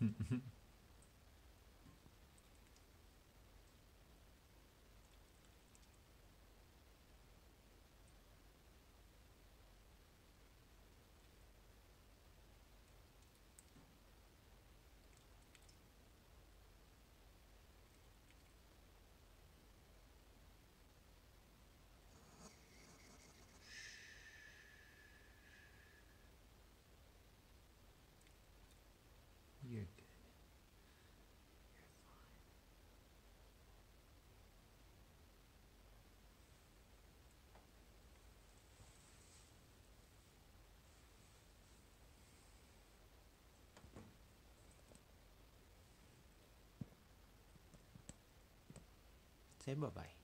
You're good. Say bye bye.